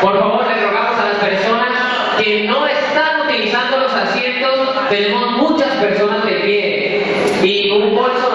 Por favor, le rogamos a las personas que no están utilizando los asientos. Tenemos muchas personas de pie y un bolso